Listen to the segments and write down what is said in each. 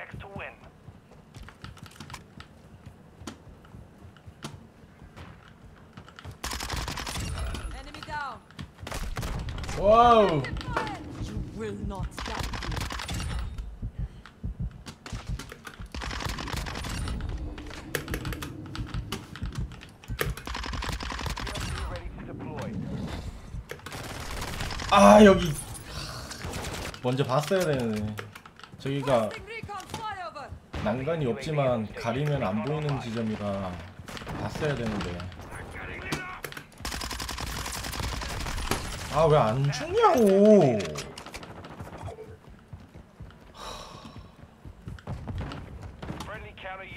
X to win. Enemy down. 와우 You will not to deploy. 아 여기 먼저 봤어야 되네 저기가. 난간이 없지만 가리면 안 보이는 지점이라 봤어야 되는데 아 왜 안 죽냐고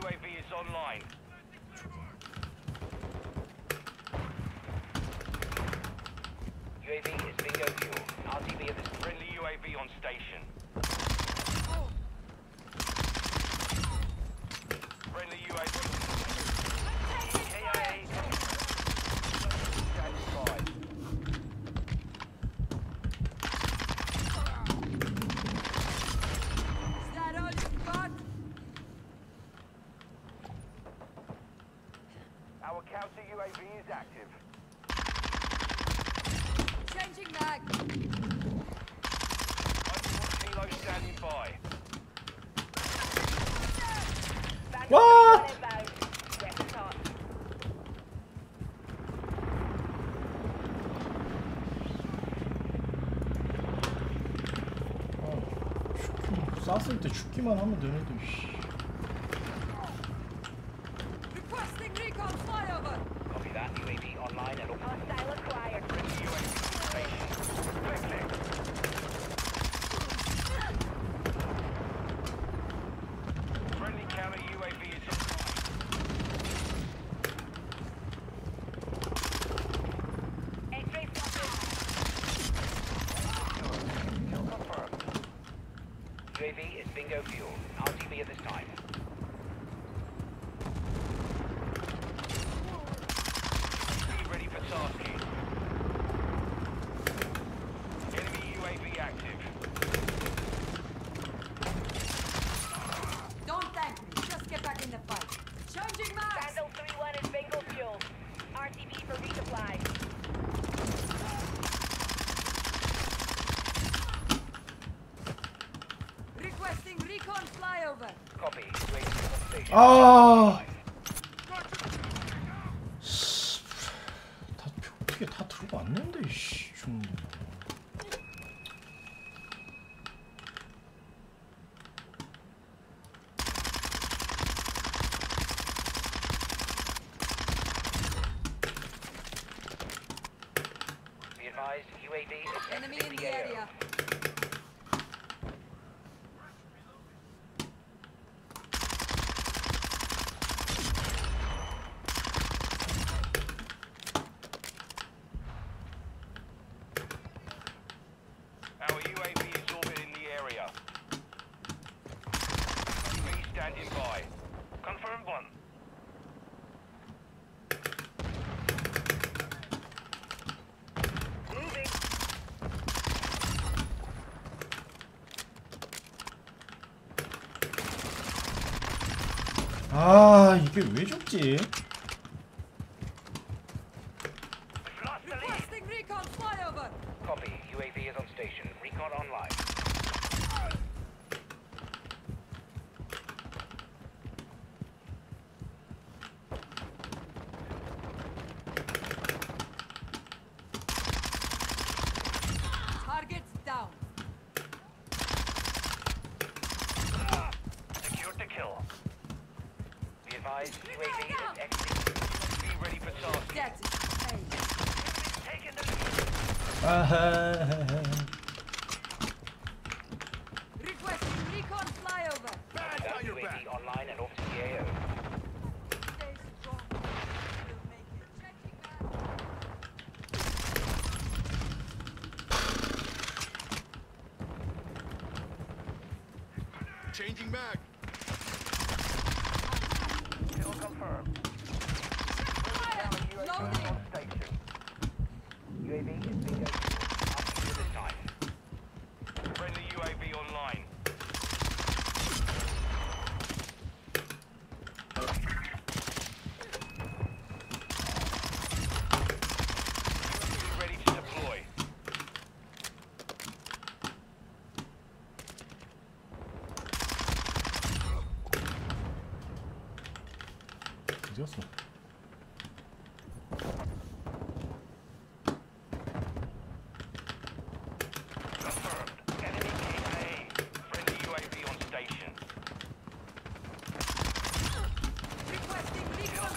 UAV is is fuel. RTB at this Friendly UAV on station. Friendly UAV. KIA. Standing by. Is that all you got? Our counter UAV is active. Changing mag. Kilo standing by. 와 아, 죽기, 쐈을 때 아 씨, 다 어떻게 다 들어왔는데 씨 죽는 Be advised. UAV is Enemy exiting in the AO. area. Our UAV is orbiting the area. UAV standing by. Confirm one. Moving. 아 이게 왜 죽지? advised, UAV is exiting. Be ready for task. That's it. Taking the lead. Uh-huh. Requesting recon flyover. Bad, now you're back. online and off to the AO. Changing back.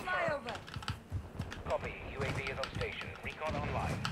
Flyover. Copy. UAV is on station. Recon online.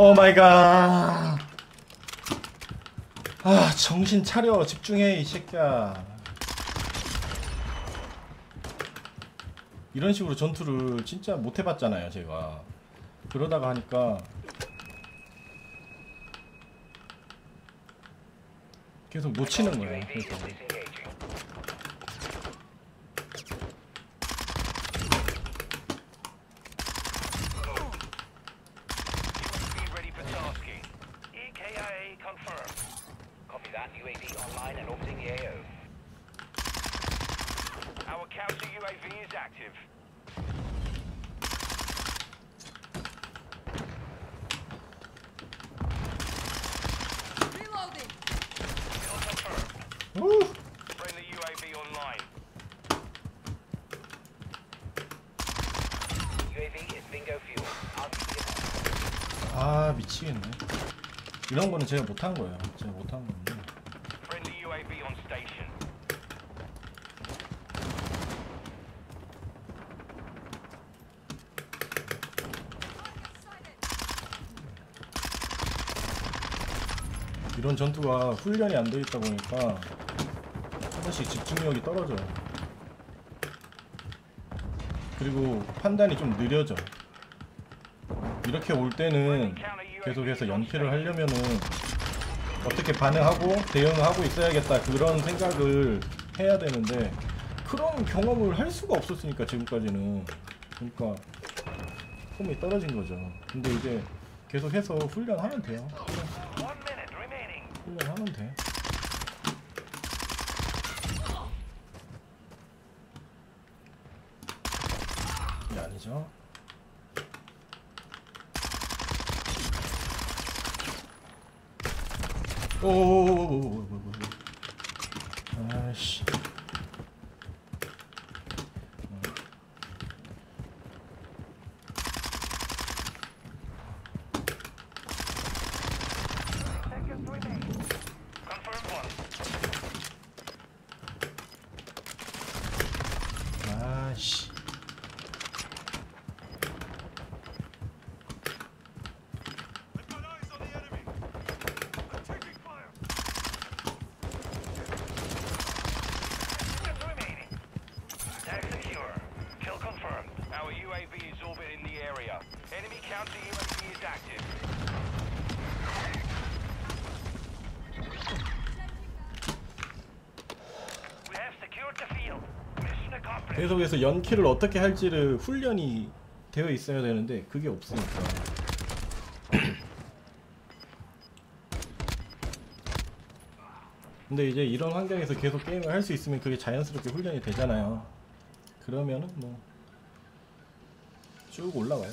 Oh my God. 아, 정신 차려. 집중해, 이 새끼야. 이런 식으로 전투를 진짜 못 해봤잖아요, 제가. 그러다가 하니까 계속 놓치는 거예요. 그래서. confirmed. Copy that. UAV online and orbiting the AO. Our counter UAV is active. Reloading. Kill confirmed. 우! Friendly UAV online. UAV is bingo fuel. RTV is on. 아, 미치겠네. 이런 거는 제가 못한 거예요. 제가 못한 건데. 이런 전투가 훈련이 안 돼 있다 보니까 한 번씩 집중력이 떨어져요. 그리고 판단이 좀 느려져. 이렇게 올 때는 계속해서 연필을 하려면은 어떻게 반응하고 대응을 하고 있어야겠다 그런 생각을 해야 되는데 그런 경험을 할 수가 없었으니까 지금까지는 그러니까 폼이 떨어진 거죠. 근데 이제 계속해서 훈련하면 돼요. 훈련하면 돼. 아니죠? Oh. 계속해서 연킬을 어떻게 할지를 훈련이 되어 있어야 되는데 그게 없으니까. 근데 이제 이런 환경에서 계속 게임을 할 수 있으면 그게 자연스럽게 훈련이 되잖아요. 그러면은 뭐 쭉 올라와요.